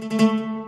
Música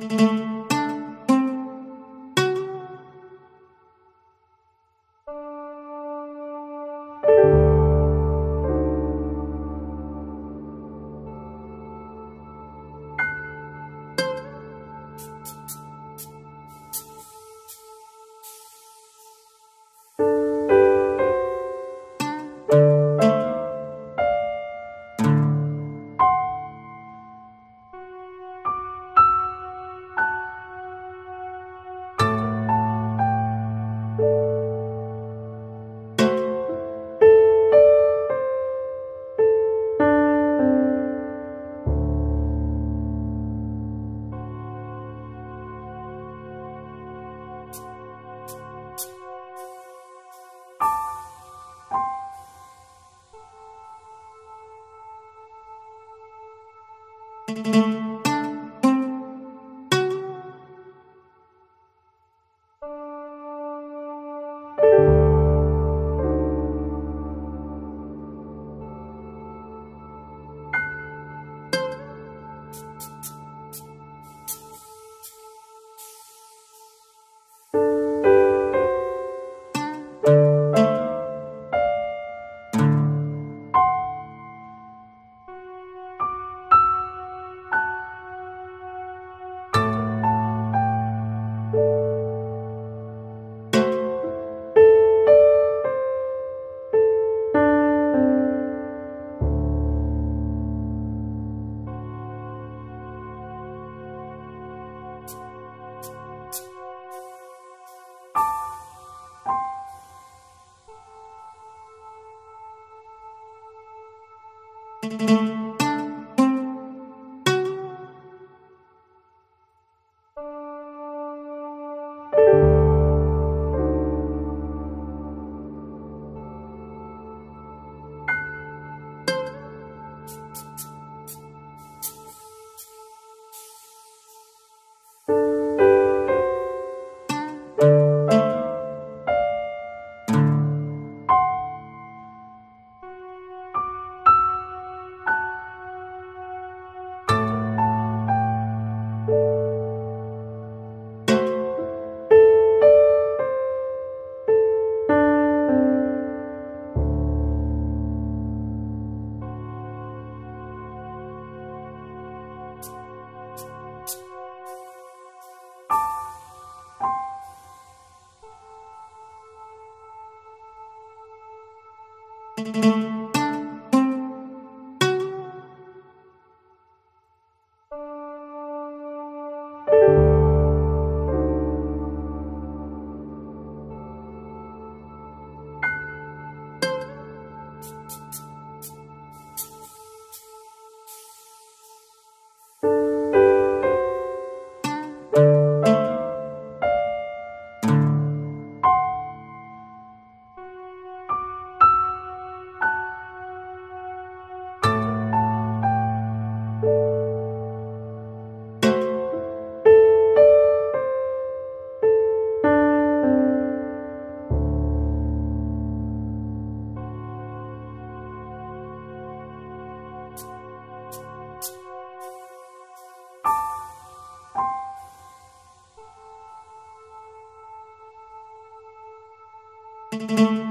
Música you Música